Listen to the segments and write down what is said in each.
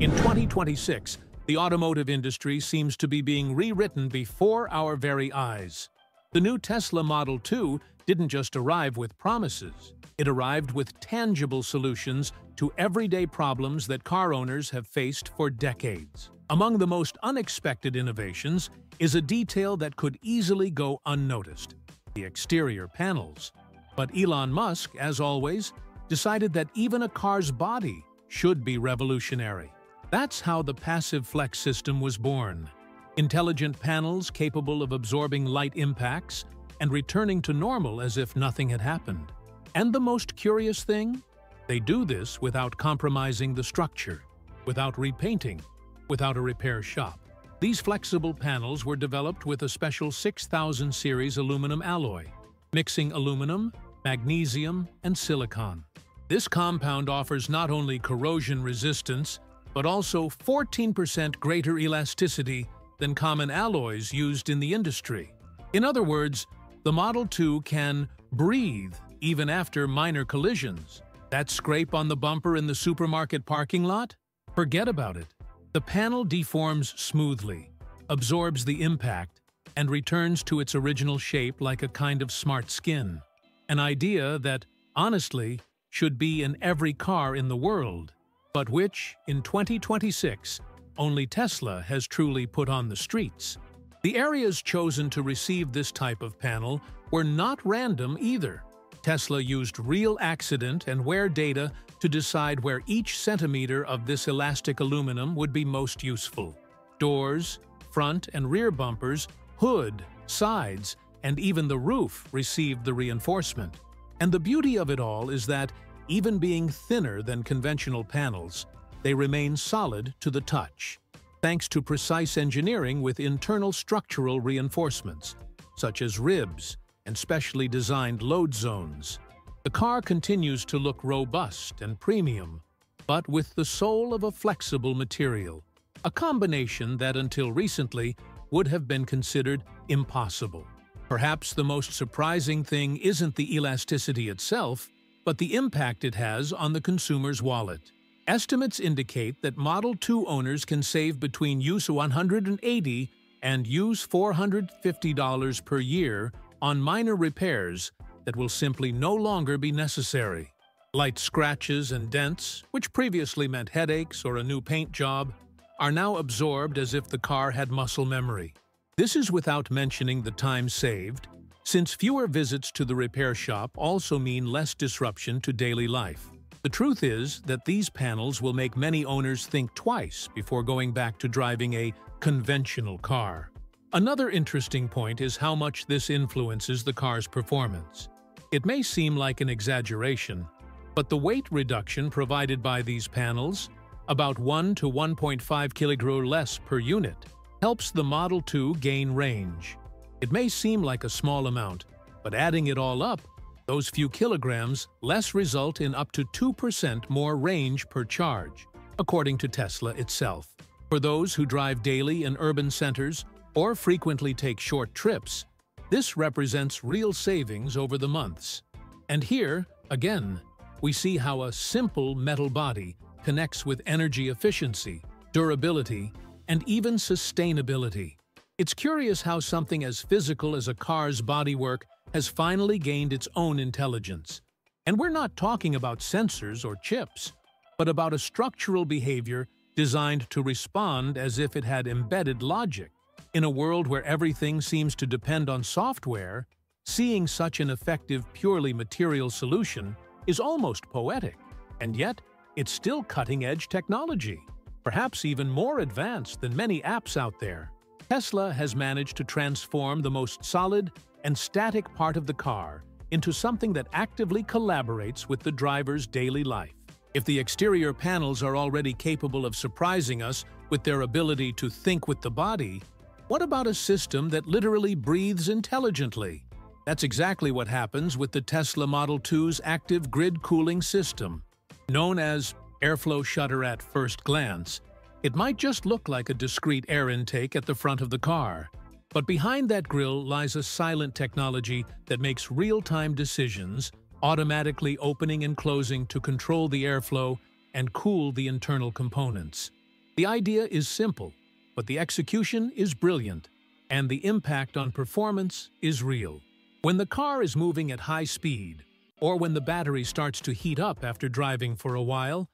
In 2026, the automotive industry seems to be being rewritten before our very eyes. The new Tesla Model 2 didn't just arrive with promises. It arrived with tangible solutions to everyday problems that car owners have faced for decades. Among the most unexpected innovations is a detail that could easily go unnoticed, the exterior panels. But Elon Musk, as always, decided that even a car's body should be revolutionary. That's how the Passive Flex system was born. Intelligent panels capable of absorbing light impacts and returning to normal as if nothing had happened. And the most curious thing? They do this without compromising the structure, without repainting, without a repair shop. These flexible panels were developed with a special 6000 series aluminum alloy, mixing aluminum, magnesium, and silicon. This compound offers not only corrosion resistance, but also 14% greater elasticity than common alloys used in the industry. In other words, the Model 2 can breathe even after minor collisions. That scrape on the bumper in the supermarket parking lot? Forget about it. The panel deforms smoothly, absorbs the impact, and returns to its original shape like a kind of smart skin. An idea that, honestly, should be in every car in the world, but which, in 2026, only Tesla has truly put on the streets. The areas chosen to receive this type of panel were not random either. Tesla used real accident and wear data to decide where each centimeter of this elastic aluminum would be most useful. Doors, front and rear bumpers, hood, sides, and even the roof received the reinforcement. And the beauty of it all is that, even being thinner than conventional panels, they remain solid to the touch, thanks to precise engineering with internal structural reinforcements, such as ribs, and specially designed load zones. The car continues to look robust and premium, but with the soul of a flexible material, a combination that until recently would have been considered impossible. Perhaps the most surprising thing isn't the elasticity itself, but the impact it has on the consumer's wallet. Estimates indicate that Model 2 owners can save between use 180 and use $450 per year on minor repairs that will simply no longer be necessary. Light scratches and dents, which previously meant headaches or a new paint job, are now absorbed as if the car had muscle memory. This is without mentioning the time saved, since fewer visits to the repair shop also mean less disruption to daily life. The truth is that these panels will make many owners think twice before going back to driving a conventional car. Another interesting point is how much this influences the car's performance. It may seem like an exaggeration, but the weight reduction provided by these panels, about 1 to 1.5 kilogram less per unit, helps the Model 2 gain range. It may seem like a small amount, but adding it all up, those few kilograms less result in up to 2% more range per charge, according to Tesla itself. For those who drive daily in urban centers, or frequently take short trips, this represents real savings over the months. And here, again, we see how a simple metal body connects with energy efficiency, durability, and even sustainability. It's curious how something as physical as a car's bodywork has finally gained its own intelligence. And we're not talking about sensors or chips, but about a structural behavior designed to respond as if it had embedded logic. In a world where everything seems to depend on software, seeing such an effective purely material solution is almost poetic, and yet it's still cutting-edge technology, perhaps even more advanced than many apps out there. Tesla has managed to transform the most solid and static part of the car into something that actively collaborates with the driver's daily life. If the exterior panels are already capable of surprising us with their ability to think with the body, what about a system that literally breathes intelligently? That's exactly what happens with the Tesla Model 2's active grid cooling system. Known as airflow shutter at first glance, it might just look like a discrete air intake at the front of the car. But behind that grille lies a silent technology that makes real-time decisions, automatically opening and closing to control the airflow and cool the internal components. The idea is simple, but the execution is brilliant, and the impact on performance is real. When the car is moving at high speed, or when the battery starts to heat up after driving for a while,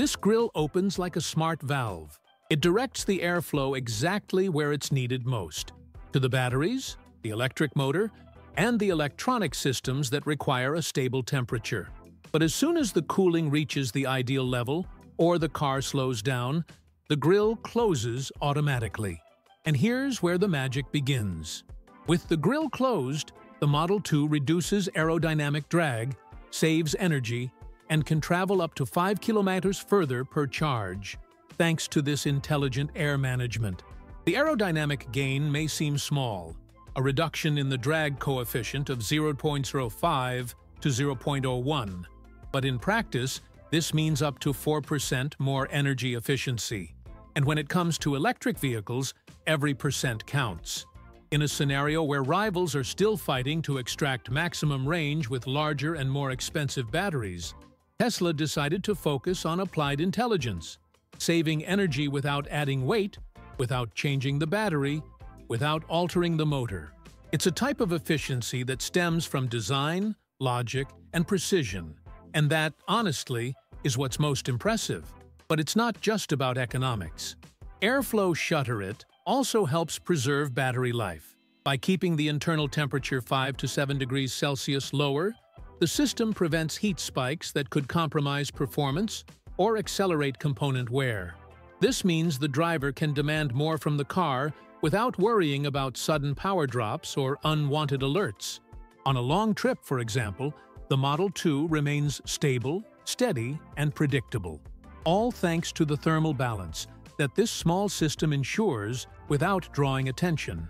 this grill opens like a smart valve. It directs the airflow exactly where it's needed most, to the batteries, the electric motor, and the electronic systems that require a stable temperature. But as soon as the cooling reaches the ideal level, or the car slows down, the grill closes automatically. And here's where the magic begins. With the grill closed, the Model 2 reduces aerodynamic drag, saves energy, and can travel up to 5 kilometers further per charge, thanks to this intelligent air management. The aerodynamic gain may seem small, a reduction in the drag coefficient of 0.05 to 0.01, but in practice, this means up to 4% more energy efficiency. And when it comes to electric vehicles, every percent counts. In a scenario where rivals are still fighting to extract maximum range with larger and more expensive batteries, Tesla decided to focus on applied intelligence, saving energy without adding weight, without changing the battery, without altering the motor. It's a type of efficiency that stems from design, logic, and precision, and that, honestly, is what's most impressive. But it's not just about economics. Airflow Shutter-It also helps preserve battery life. By keeping the internal temperature 5 to 7 degrees Celsius lower, the system prevents heat spikes that could compromise performance or accelerate component wear. This means the driver can demand more from the car without worrying about sudden power drops or unwanted alerts. On a long trip, for example, the Model 2 remains stable, steady, and predictable all thanks to the thermal balance that this small system ensures without drawing attention.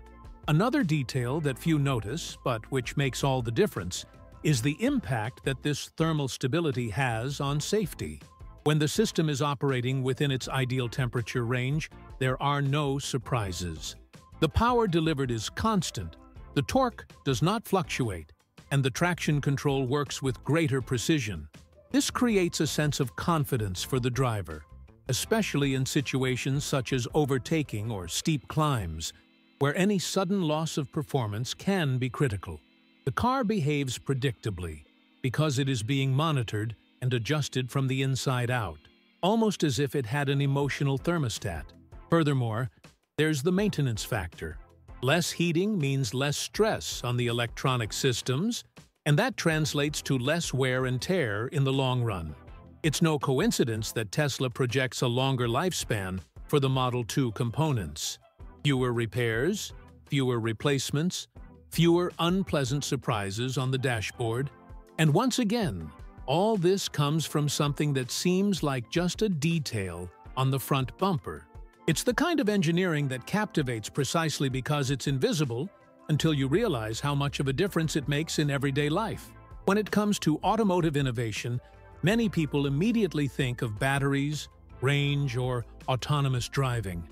Another detail that few notice, but which makes all the difference, is the impact that this thermal stability has on safety. When the system is operating within its ideal temperature range, there are no surprises. The power delivered is constant, the torque does not fluctuate, and the traction control works with greater precision. This creates a sense of confidence for the driver, especially in situations such as overtaking or steep climbs, where any sudden loss of performance can be critical. The car behaves predictably because it is being monitored and adjusted from the inside out, almost as if it had an emotional thermostat. Furthermore, there's the maintenance factor. Less heating means less stress on the electronic systems and that translates to less wear and tear in the long run. It's no coincidence that Tesla projects a longer lifespan for the Model 2 components. Fewer repairs, fewer replacements, fewer unpleasant surprises on the dashboard, and once again, all this comes from something that seems like just a detail on the front bumper. It's the kind of engineering that captivates precisely because it's invisible until you realize how much of a difference it makes in everyday life. When it comes to automotive innovation, many people immediately think of batteries, range, or autonomous driving.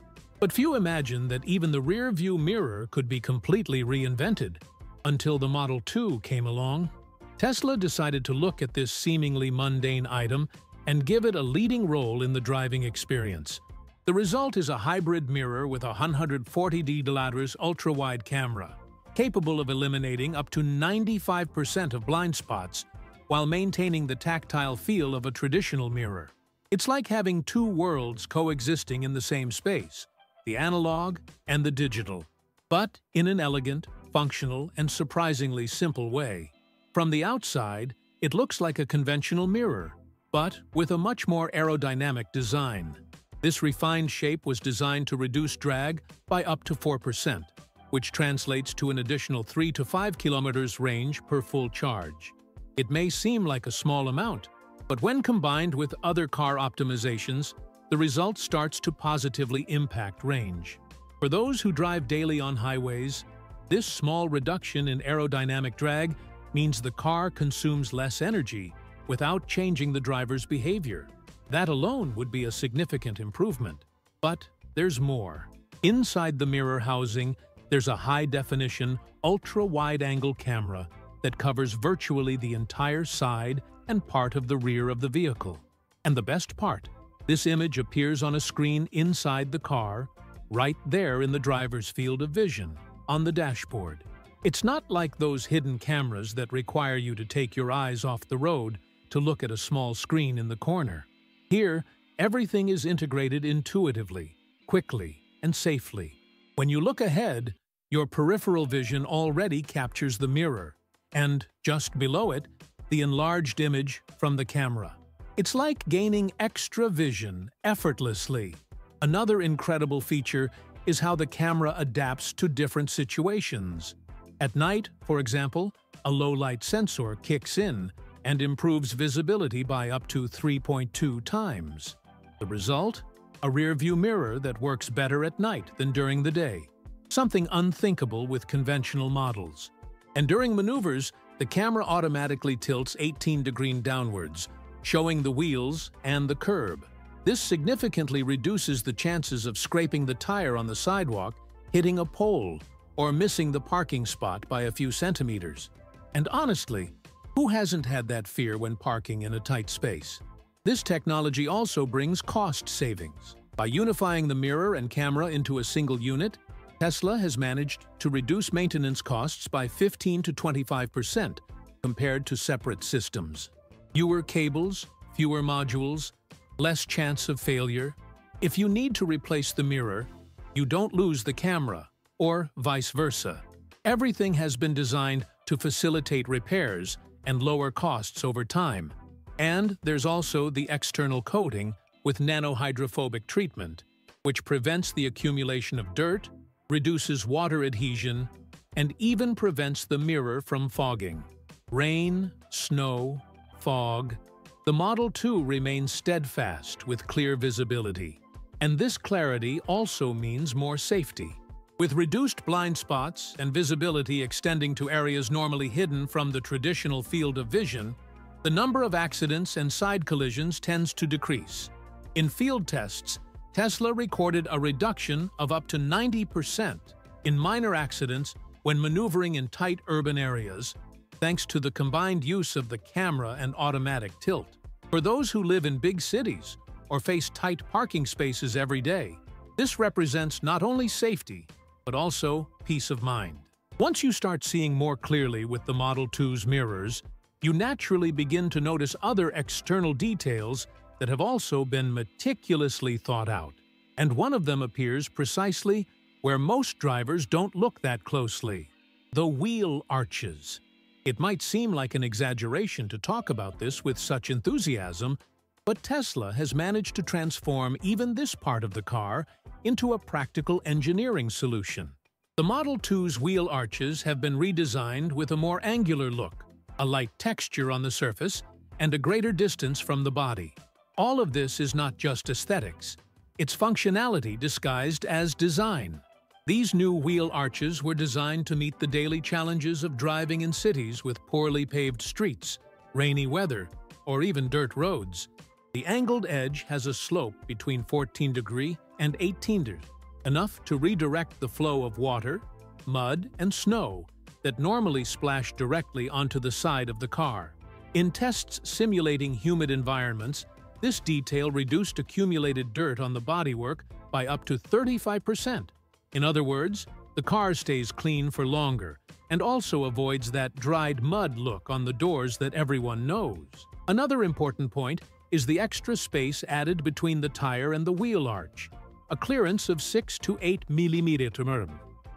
But few imagine that even the rear-view mirror could be completely reinvented. Until the Model 2 came along, Tesla decided to look at this seemingly mundane item and give it a leading role in the driving experience. The result is a hybrid mirror with a 140D ultra-wide camera capable of eliminating up to 95% of blind spots while maintaining the tactile feel of a traditional mirror. It's like having two worlds coexisting in the same space, the analog and the digital, but in an elegant, functional, and surprisingly simple way. From the outside, it looks like a conventional mirror, but with a much more aerodynamic design. This refined shape was designed to reduce drag by up to 4% which translates to an additional 3 to 5 kilometers range per full charge. It may seem like a small amount, but when combined with other car optimizations, the result starts to positively impact range. For those who drive daily on highways, this small reduction in aerodynamic drag means the car consumes less energy without changing the driver's behavior. That alone would be a significant improvement. But there's more. Inside the mirror housing there's a high-definition, ultra-wide-angle camera that covers virtually the entire side and part of the rear of the vehicle. And the best part, This image appears on a screen inside the car, right there in the driver's field of vision, on the dashboard. It's not like those hidden cameras that require you to take your eyes off the road to look at a small screen in the corner. Here, everything is integrated intuitively, quickly, and safely. When you look ahead, your peripheral vision already captures the mirror, and just below it, the enlarged image from the camera. It's like gaining extra vision effortlessly. Another incredible feature is how the camera adapts to different situations. At night, for example, a low-light sensor kicks in and improves visibility by up to 3.2 times. The result? A rear-view mirror that works better at night than during the day. Something unthinkable with conventional models. And during maneuvers, the camera automatically tilts 18 degrees downwards, showing the wheels and the curb. This significantly reduces the chances of scraping the tire on the sidewalk, hitting a pole, or missing the parking spot by a few centimeters. And honestly, who hasn't had that fear when parking in a tight space? This technology also brings cost savings. By unifying the mirror and camera into a single unit, Tesla has managed to reduce maintenance costs by 15 to 25% compared to separate systems. Fewer cables, fewer modules, less chance of failure. If you need to replace the mirror, you don't lose the camera, or vice versa. Everything has been designed to facilitate repairs and lower costs over time. And there's also the external coating with nanohydrophobic treatment, which prevents the accumulation of dirt, reduces water adhesion, and even prevents the mirror from fogging. Rain, snow, fog, the Model 2 remains steadfast with clear visibility. And this clarity also means more safety. With reduced blind spots and visibility extending to areas normally hidden from the traditional field of vision, the number of accidents and side collisions tends to decrease. In field tests, Tesla recorded a reduction of up to 90% in minor accidents when maneuvering in tight urban areas, thanks to the combined use of the camera and automatic tilt. For those who live in big cities or face tight parking spaces every day, this represents not only safety, but also peace of mind. Once you start seeing more clearly with the Model 2's mirrors, you naturally begin to notice other external details that have also been meticulously thought out. And one of them appears precisely where most drivers don't look that closely. The wheel arches. It might seem like an exaggeration to talk about this with such enthusiasm, but Tesla has managed to transform even this part of the car into a practical engineering solution. The Model 2's wheel arches have been redesigned with a more angular look, a light texture on the surface, and a greater distance from the body. All of this is not just aesthetics, it's functionality disguised as design. These new wheel arches were designed to meet the daily challenges of driving in cities with poorly paved streets, rainy weather, or even dirt roads. The angled edge has a slope between 14 degree and 18 degree, enough to redirect the flow of water, mud, and snow that normally splash directly onto the side of the car. In tests simulating humid environments, this detail reduced accumulated dirt on the bodywork by up to 35%. In other words, the car stays clean for longer and also avoids that dried mud look on the doors that everyone knows. Another important point is the extra space added between the tire and the wheel arch, a clearance of 6 to 8 mm.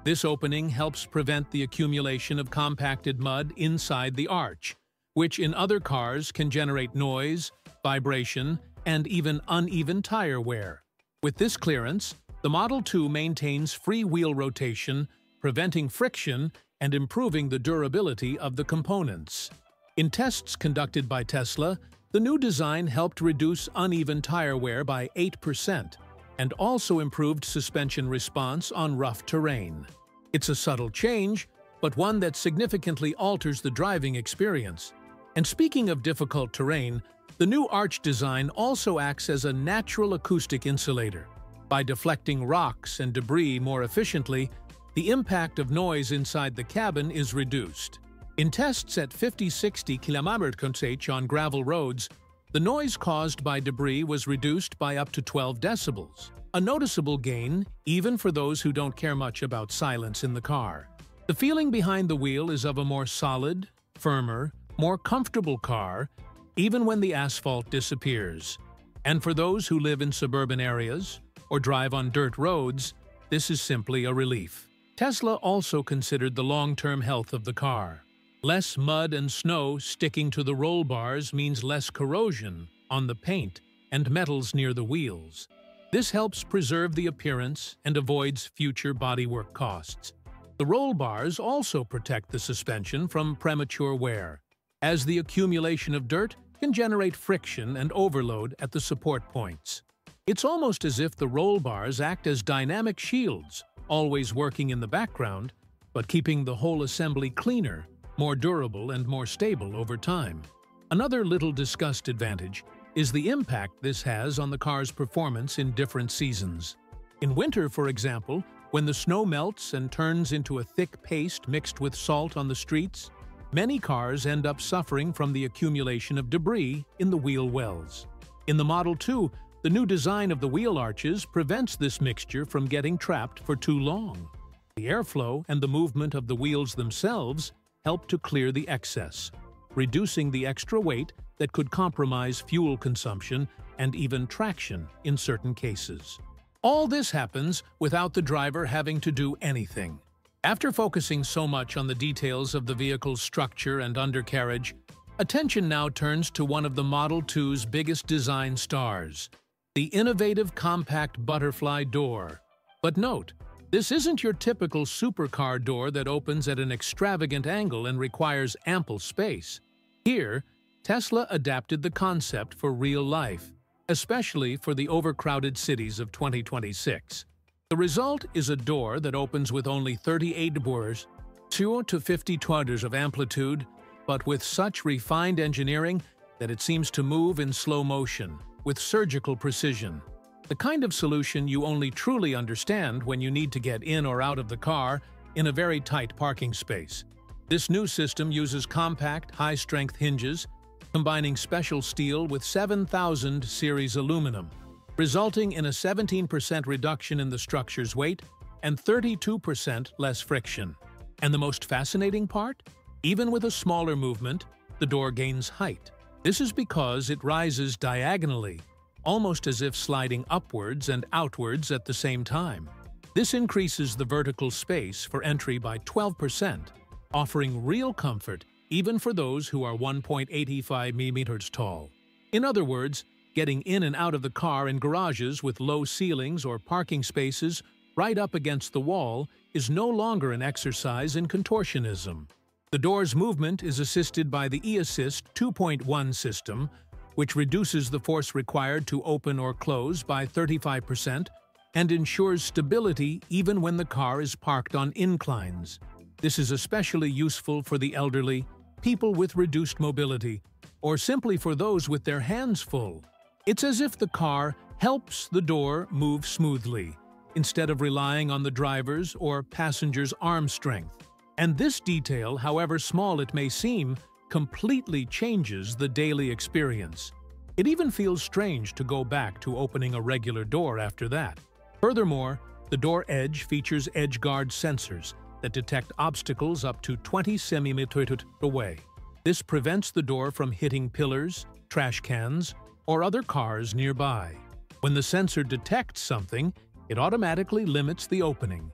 This opening helps prevent the accumulation of compacted mud inside the arch, which in other cars can generate noise, vibration, and even uneven tire wear. With this clearance, the Model 2 maintains free wheel rotation, preventing friction and improving the durability of the components. In tests conducted by Tesla, the new design helped reduce uneven tire wear by 8% and also improved suspension response on rough terrain. It's a subtle change, but one that significantly alters the driving experience. And speaking of difficult terrain, the new arch design also acts as a natural acoustic insulator. By deflecting rocks and debris more efficiently, the impact of noise inside the cabin is reduced. In tests at 50-60 km on gravel roads, The noise caused by debris was reduced by up to 12 decibels, a noticeable gain even for those who don't care much about silence in the car. The feeling behind the wheel is of a more solid, firmer, more comfortable car, even when the asphalt disappears. And for those who live in suburban areas or drive on dirt roads, this is simply a relief. Tesla also considered the long-term health of the car. Less mud and snow sticking to the roll bars means less corrosion on the paint and metals near the wheels. This helps preserve the appearance and avoids future bodywork costs. The roll bars also protect the suspension from premature wear, as the accumulation of dirt can generate friction and overload at the support points. It's almost as if the roll bars act as dynamic shields, always working in the background, but keeping the whole assembly cleaner, more durable and more stable over time. Another little discussed advantage is the impact this has on the car's performance in different seasons. In winter, for example, when the snow melts and turns into a thick paste mixed with salt on the streets, many cars end up suffering from the accumulation of debris in the wheel wells. In the Model 2, the new design of the wheel arches prevents this mixture from getting trapped for too long. The airflow and the movement of the wheels themselves help to clear the excess, reducing the extra weight that could compromise fuel consumption and even traction in certain cases. All this happens without the driver having to do anything. After focusing so much on the details of the vehicle's structure and undercarriage, attention now turns to one of the Model 2's biggest design stars, the innovative compact butterfly door. But note, this isn't your typical supercar door that opens at an extravagant angle and requires ample space. Here, Tesla adapted the concept for real life especially for the overcrowded cities of 2026. The result is a door that opens with only 38 doors, 2 to 50 tours of amplitude, but with such refined engineering that it seems to move in slow motion, with surgical precision. The kind of solution you only truly understand when you need to get in or out of the car in a very tight parking space. This new system uses compact, high-strength hinges combining special steel with 7000 series aluminum, resulting in a 17% reduction in the structure's weight and 32% less friction. And the most fascinating part? Even with a smaller movement, the door gains height. This is because it rises diagonally, almost as if sliding upwards and outwards at the same time. This increases the vertical space for entry by 12%, offering real comfort even for those who are 1.85 millimeters tall. In other words, getting in and out of the car in garages with low ceilings or parking spaces right up against the wall is no longer an exercise in contortionism. The door's movement is assisted by the eAssist 2.1 system, which reduces the force required to open or close by 35% and ensures stability even when the car is parked on inclines. This is especially useful for the elderly people with reduced mobility, or simply for those with their hands full. It's as if the car helps the door move smoothly, instead of relying on the driver's or passenger's arm strength. And this detail, however small it may seem, completely changes the daily experience. It even feels strange to go back to opening a regular door after that. Furthermore, the door edge features edge guard sensors that detect obstacles up to 20 centimeters away. This prevents the door from hitting pillars, trash cans, or other cars nearby. When the sensor detects something, it automatically limits the opening,